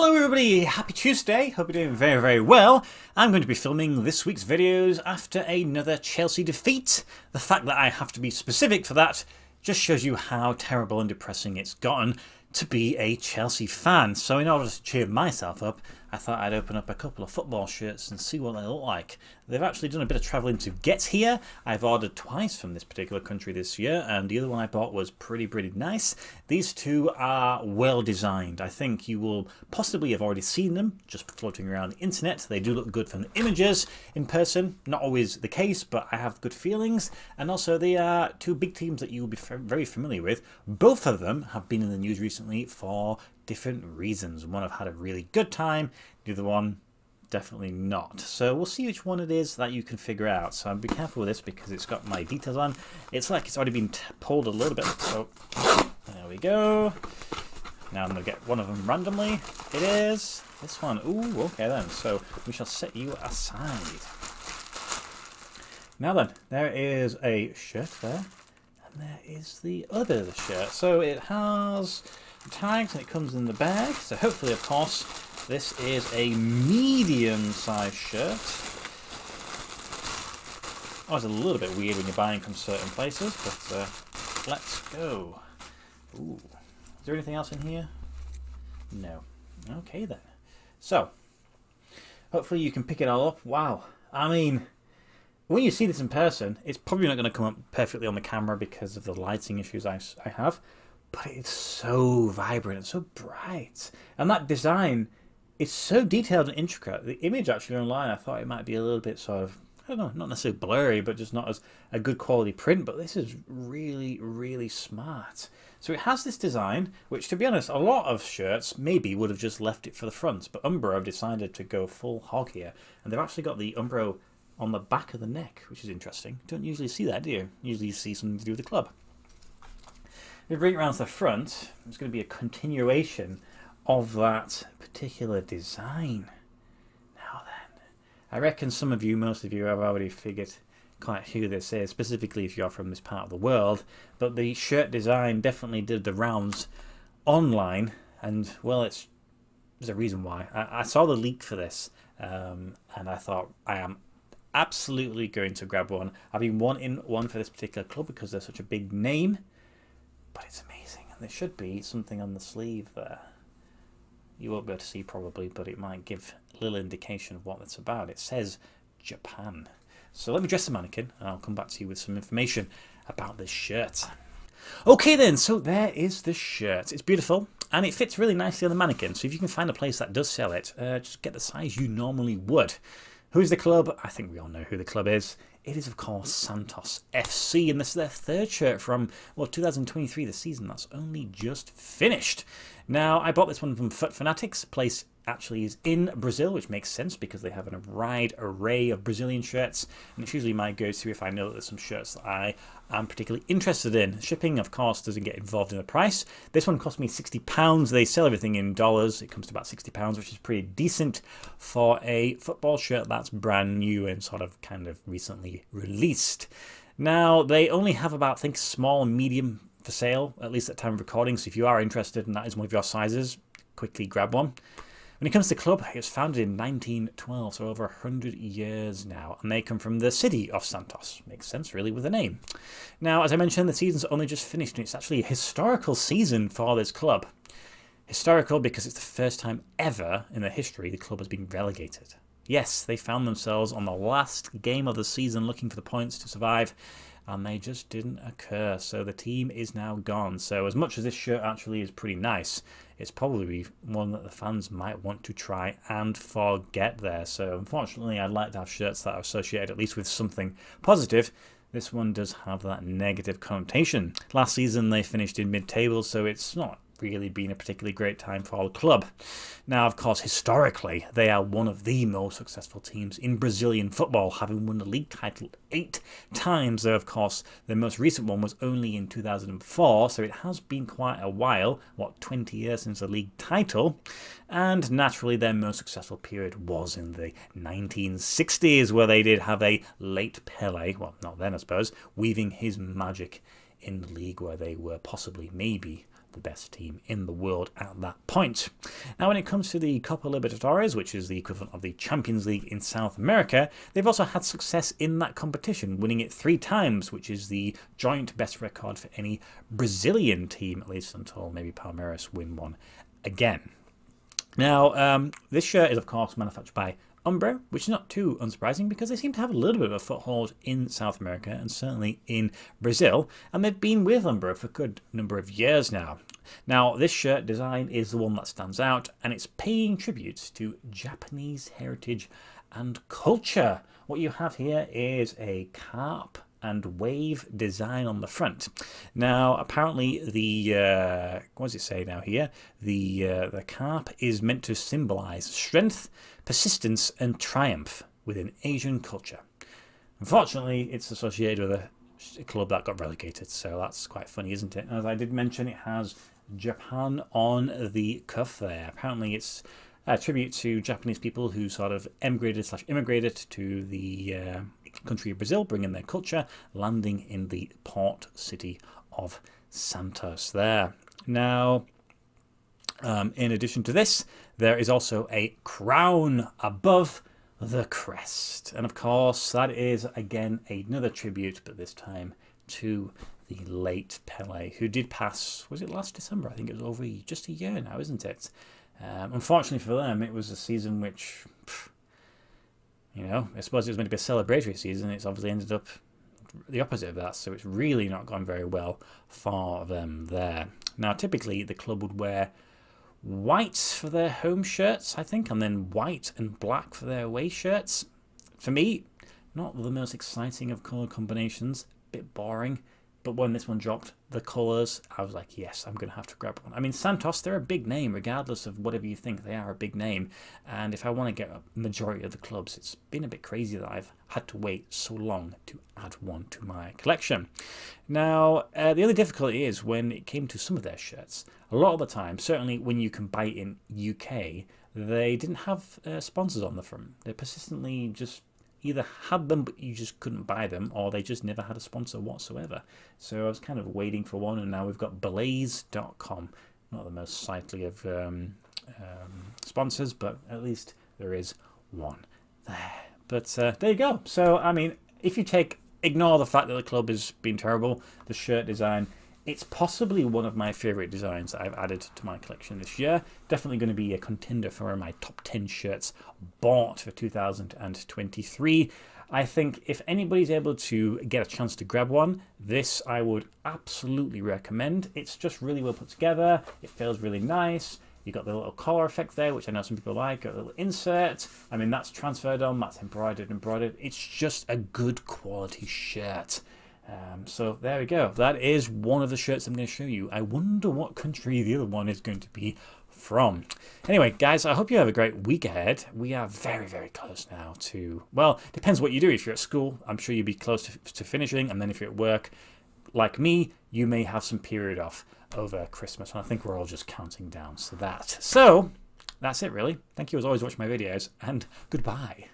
Hello everybody, happy Tuesday, hope you're doing very very well. I'm going to be filming this week's videos after another Chelsea defeat. The fact that I have to be specific for that just shows you how terrible and depressing it's gotten to be a Chelsea fan. So in order to cheer myself up, I thought I'd open up a couple of football shirts and see what they look like. They've actually done a bit of travelling to get here. I've ordered twice from this particular country this year, and the other one I bought was pretty, pretty nice. These two are well designed. I think you will possibly have already seen them just floating around the internet. They do look good from the images in person. Not always the case, but I have good feelings. And also, they are two big teams that you will be very familiar with. Both of them have been in the news recently for different reasons. One I've had a really good time, the other one definitely not. So we'll see which one it is that you can figure out. So I'm be careful with this because it's got my details on. It's like it's already been pulled a little bit. So there we go. Now I'm going to get one of them randomly. It is this one. Ooh, okay then. So we shall set you aside. Now then, there is a shirt there. And there is the other shirt. So it has tags and it comes in the bag. So hopefully, of course, this is a medium-sized shirt. Oh, it's a little bit weird when you're buying from certain places, but uh, let's go. Ooh. Is there anything else in here? No. Okay then. So, hopefully you can pick it all up. Wow. I mean, when you see this in person, it's probably not going to come up perfectly on the camera because of the lighting issues I, I have but it's so vibrant, it's so bright. And that design is so detailed and intricate. The image actually online, I thought it might be a little bit sort of, I don't know, not necessarily blurry, but just not as a good quality print. But this is really, really smart. So it has this design, which to be honest, a lot of shirts maybe would have just left it for the front. But Umbro have decided to go full hog here. And they've actually got the Umbro on the back of the neck, which is interesting. Don't usually see that, do you? Usually you see something to do with the club. We bring it around to the front, it's going to be a continuation of that particular design. Now then, I reckon some of you, most of you, have already figured quite who this is, specifically if you're from this part of the world, but the shirt design definitely did the rounds online, and well, it's there's a reason why. I, I saw the leak for this, um, and I thought I am absolutely going to grab one. I've been wanting one for this particular club because they're such a big name but it's amazing. And there should be something on the sleeve there. You won't be able to see probably, but it might give a little indication of what it's about. It says Japan. So let me dress the mannequin and I'll come back to you with some information about this shirt. Okay then, so there is the shirt. It's beautiful and it fits really nicely on the mannequin. So if you can find a place that does sell it, uh, just get the size you normally would. Who's the club? I think we all know who the club is. It is, of course, Santos FC, and this is their third shirt from, well, 2023, the season that's only just finished. Now, I bought this one from FutFanatics, place actually is in Brazil, which makes sense because they have a wide array of Brazilian shirts, and it's usually my go-to if I know that there's some shirts that I am particularly interested in. Shipping, of course, doesn't get involved in the price. This one cost me £60. They sell everything in dollars. It comes to about £60, which is pretty decent for a football shirt that's brand new and sort of kind of recently released. Now, they only have about, I think, small and medium for sale, at least at time of recording. So if you are interested and that is one of your sizes, quickly grab one. When it comes to the club, it was founded in 1912, so over 100 years now, and they come from the city of Santos. Makes sense, really, with the name. Now, as I mentioned, the season's only just finished, and it's actually a historical season for this club. Historical because it's the first time ever in the history the club has been relegated. Yes, they found themselves on the last game of the season looking for the points to survive, and they just didn't occur. So the team is now gone. So as much as this shirt actually is pretty nice, it's probably one that the fans might want to try and forget there. So unfortunately, I'd like to have shirts that are associated at least with something positive. This one does have that negative connotation. Last season they finished in mid-table, so it's not really been a particularly great time for our club. Now, of course, historically, they are one of the most successful teams in Brazilian football, having won the league title eight times, though, of course, the most recent one was only in 2004, so it has been quite a while, what, 20 years since the league title, and naturally their most successful period was in the 1960s, where they did have a late Pele, well, not then, I suppose, weaving his magic in the league where they were possibly, maybe, the best team in the world at that point. Now, when it comes to the Copa Libertadores, which is the equivalent of the Champions League in South America, they've also had success in that competition, winning it three times, which is the joint best record for any Brazilian team, at least until maybe Palmeiras win one again. Now, um, this shirt is, of course, manufactured by Umbro, which is not too unsurprising because they seem to have a little bit of a foothold in South America and certainly in Brazil, and they've been with Umbro for a good number of years now. Now, this shirt design is the one that stands out, and it's paying tribute to Japanese heritage and culture. What you have here is a carp and wave design on the front. Now, apparently, the uh, what does it say now here? The uh, the carp is meant to symbolise strength, persistence, and triumph within Asian culture. Unfortunately, it's associated with a club that got relegated, so that's quite funny, isn't it? As I did mention, it has Japan on the cuff there. Apparently, it's a tribute to Japanese people who sort of emigrated slash immigrated to the uh, country of Brazil, bringing their culture, landing in the port city of Santos there. Now, um, in addition to this, there is also a crown above the crest. And of course, that is again another tribute, but this time to the late Pele, who did pass, was it last December? I think it was over just a year now, isn't it? Um, unfortunately for them, it was a season which, pff, you know, I suppose it was meant to be a celebratory season. It's obviously ended up the opposite of that, so it's really not gone very well for them um, there. Now, typically, the club would wear white for their home shirts, I think, and then white and black for their away shirts. For me, not the most exciting of colour combinations, bit boring. But when this one dropped, the colours, I was like, yes, I'm going to have to grab one. I mean, Santos, they're a big name, regardless of whatever you think, they are a big name. And if I want to get a majority of the clubs, it's been a bit crazy that I've had to wait so long to add one to my collection. Now, uh, the only difficulty is when it came to some of their shirts, a lot of the time, certainly when you can buy in UK, they didn't have uh, sponsors on the front. They persistently just either had them but you just couldn't buy them or they just never had a sponsor whatsoever. So I was kind of waiting for one and now we've got Blaze.com. Not the most sightly of um, um, sponsors, but at least there is one there. But uh, there you go. So, I mean, if you take, ignore the fact that the club has been terrible, the shirt design it's possibly one of my favourite designs that I've added to my collection this year. Definitely going to be a contender for one of my top 10 shirts bought for 2023. I think if anybody's able to get a chance to grab one, this I would absolutely recommend. It's just really well put together. It feels really nice. You've got the little collar effect there, which I know some people like. Got a little insert. I mean, that's transferred on. That's embroidered, embroidered. It's just a good quality shirt. Um, so there we go. That is one of the shirts I'm going to show you. I wonder what country the other one is going to be from. Anyway, guys, I hope you have a great week ahead. We are very, very close now to, well, depends what you do. If you're at school, I'm sure you'll be close to, to finishing. And then if you're at work, like me, you may have some period off over Christmas. And I think we're all just counting down to that. So that's it, really. Thank you as always for watching my videos, and goodbye.